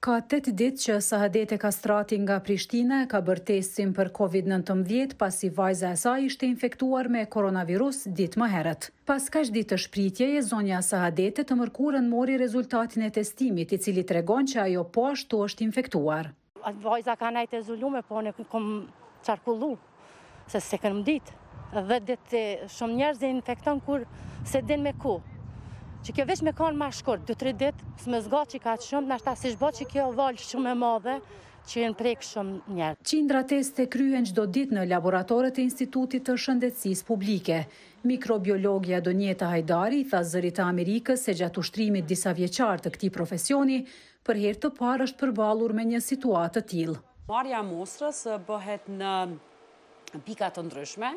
Ka tetë ditë që Sahadete Kastrati nga Prishtina e ka bërë testin për Covid nëntëmbëdhjetë pasi vajza e saj ishte infektuar me koronavirus ditë më herët. Pas kaq ditësh pritjeje, zonja Sahadete të mërkurën mori rezultatin e testimit, i cili tregon që ajo po ashtu është infektuar. Vajza ka nejtë e izolume, po unë kom qarkullu. Se se kërmë ditë, dhe ditë shumë njerëz e infekton kur se din me ku. Që kjo veç me kanë ma shkurt, 2-3 ditë, se me zgat kaq shumë, tashti asi u bo që kjo valë shumë e madhe, që jenë prekë shumë njerëz. Qindra teste kryhen çdo ditë në laboratorët e Institutit të Shëndetësisë Publike. Mikrobiologja Donjeta Hajdari i tha Zërit të Amerikës se gjatë ushtrimit disavjeçar të këtij profesioni, Për herë të parë është përballur me një situatë të tillë. Marrja e mostrës bëhet në pika të ndryshme.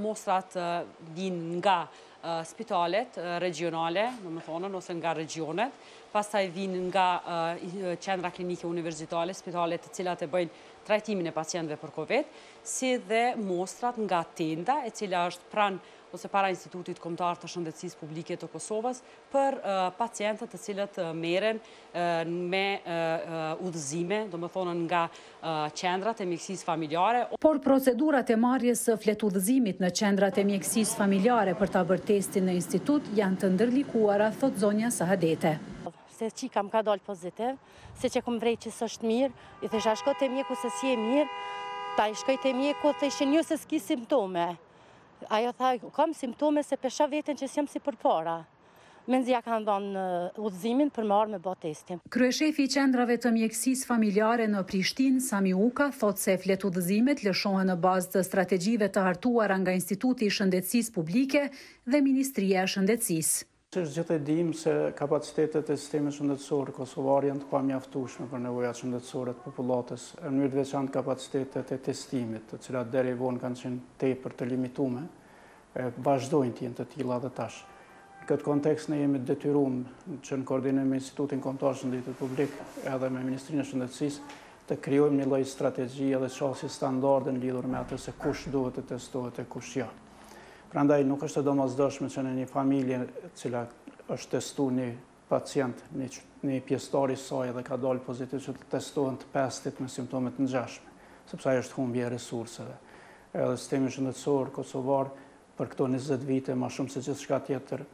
Mostrat vijnë nga spitalet regjionale, domethënë, ose nga regjionet, pastaj vijnë nga qendra klinike universitare, spitalet të cilat e bëjnë trajtimin e pacientëve për COVID, si dhe mostrat nga tenda, e cila është pranë ose para Institutit Kombëtar të Shëndetësisë Publike të Kosovës, për pacientët të cilët merren me udhëzime, domethënë nga qendrat e mjekësisë familjare. Por procedurat e marrjes së fletudhëzimit në qendrat e mjekësisë familjare për ta bërë testin në institut janë të ndërlikuara, thotë zonja Sahadete. Se çika më ka dalë pozitiv, se e kom vrejtë që s'është mirë, i thojsha shko te mjeku se s'je mirë, tash shkoi te mjeku, thojshin jo se s'ki simptome, Ajo tha, kam simptome se po e shoh veten që s'jam si përpara. Mezi ia kanë dhënë udhëzimin për me ardhë me ba testin. Kryeshefi i Qendrave të Mjekësisë Familjare në Prishtinë, Sami Uka, thotë se fletudhëzimet lëshohen në bazë të strategjive të hartuara nga Instituti i Shëndetësisë Publike dhe Ministria e Shëndetësisë. Të gjithë e dimë se kapacitetet e sistemit shëndetësor kosovar janë të pamjaftueshme për nevojat shëndetësore të popullatës, në mënyrë të veçantë kapacitetet e testimit, të cilat deri vonë kanë qenë tepër të limitume, e vazhdojnë të jenë të tilla edhe tash. Në këtë kontekst ne jemi të detyrum, që në koordinim me Institutin Kombëtar të Shëndetit Publik, edhe me Ministrinë e Shëndetësisë, të krijojmë një lloj strategjie dhe qasje standarde në lidhje me atë se kush duhet të testohet e kush jo. Prandaj nuk është e domosdoshme që në një familje e cila është testu një pacient, një, një pjesëtar i saj dhe ka dalë pozitiv që të testohen të pestit me simptome të ngjashme, sepse ajo është humbje e resurseve. Edhe sistemi shëndetësor kosovar për këto 20 vite, ma shumë se gjithçka tjetër,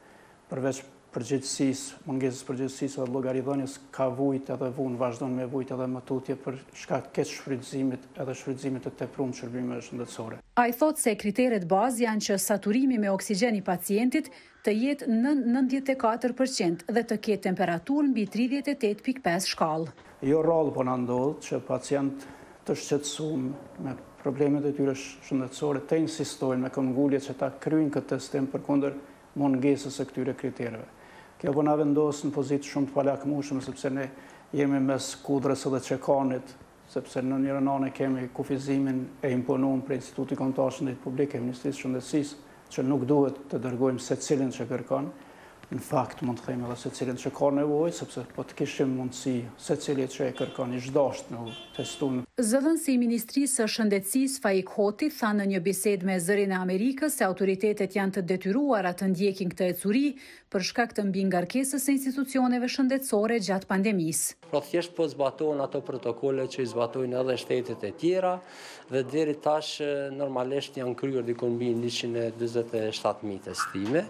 Përveç përgjegjësisë, mungesës përgjegjësisë edhe llogaridhënies ka vujt edhe vunë vazhdon me vujt edhe më tutje për shkak keqshfrytëzimit edhe shfrytëzimit të teprum të shërbimeve shëndetësore. Ai thotë se kriteret bazë janë që saturimi me oksigjen i pacientit të jetë nën nëntëdhjetë e katër për qind dhe të ketë temperaturë mbi tridhjetë e tetë pikë pesë shkallë. Jo rrallë po na ndodh që pacientë të shqetësum me problemet e tyre shëndetësore të insistojnë me këmbëngulje që ta kryjnë këtë testim përkundër mungesës së këtyre kritereve. Kjo po na vendos në pozitë shumë të palakmushme sepse ne jemi mes kudrës dhe çekanit, sepse në njërën anë e kemi kufizimin e imponun prej Institutit Kombëtar të Shëndetit Publik e Ministrisë së Shëndetësisë që nuk duhet të dërgojmë secilin që kërkon, në fakt mund të themi edhe secilin që ka nevojë, sepse po të kishim mundësi secili që e kërkon gjithsesi në testim. Zëdhënësi i Ministrisë së Shëndetësisë, Faik Hoti, tha në një bisedë me Zërin e Amerikës se autoritetet janë të detyruara të ndjekin këtë ecuri për shkak të mbingarkesës së institucioneve shëndetësore gjatë pandemisë. Pra thjesht po zbatohen ato protokolle që i zbatojnë edhe shtetet e tjera dhe deri tash normalisht janë kryer diku mbi njëqind e dyzet e shtatë mijë testime,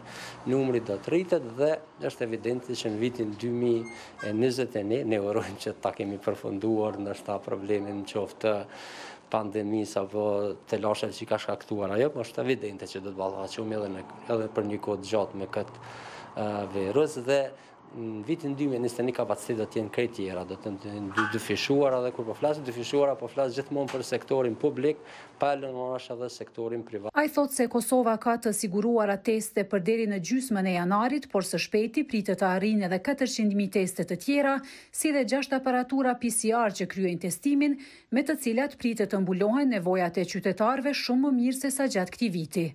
numri do të rritet dhe, Është evidente që në vitin 2021 ne urojmë që ta kemi përfunduar ndoshta problemin qoftë të pandemisë apo telashet që ka shkaktuar ajo, por është evidente që do të ballafaqohemi edhe edhe për një kohë të gjatë me këtë virus dhe në vitin 2021 kapacitet do të jenë krejt të tjera, do të jenë dyfishuara dhe kur po flas dyfishuara po flas gjithmonë për sektorin publik, Pa e lënë anash edhe sektorin privat. Ai thotë se Kosova ka të siguruara teste për deri në gjysmën e janarit, por së shpejti pritet të arrijnë edhe katërqind mijë teste të tjera, si dhe gjashtë aparatura PCR që kryejnë testimin, me të cilat pritet të mbulohen nevojat e qytetarëve shumë më mirë sesa gjatë këtij viti.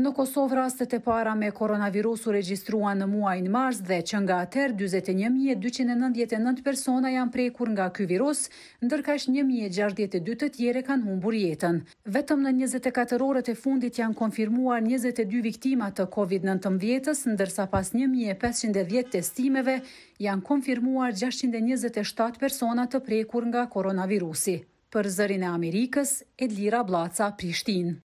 Në Kosovë rastet e para me koronavirus u regjistruan në muajin mars dhe që nga atëherë dyzet e një mijë e dyqind e nëntëdhjetë e nëntë persona janë prekur nga ky virus, ndërkaq një mijë e gjashtëdhjetë e dy të tjerë e kanë humbur jetën. Vetëm në njëzet e katër orët e fundit janë konfirmuar njëzet e dy viktima të Covid nëntëmbëdhjetës, ndërsa pas një mijë e pesëqind e dhjetë testimeve janë konfirmuar gjashtëqind e njëzet e shtatë persona të prekur nga koronavirusi. Për Zërin e Amerikës, Edlira Bllaca, Prishtinë.